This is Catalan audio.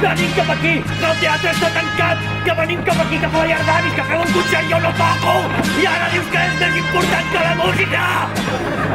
Venim cap aquí, que el teatre està tancat, que venim cap aquí, que fa llardanis, que feu un concert, jo no toco, i ara dius que és més important que la música!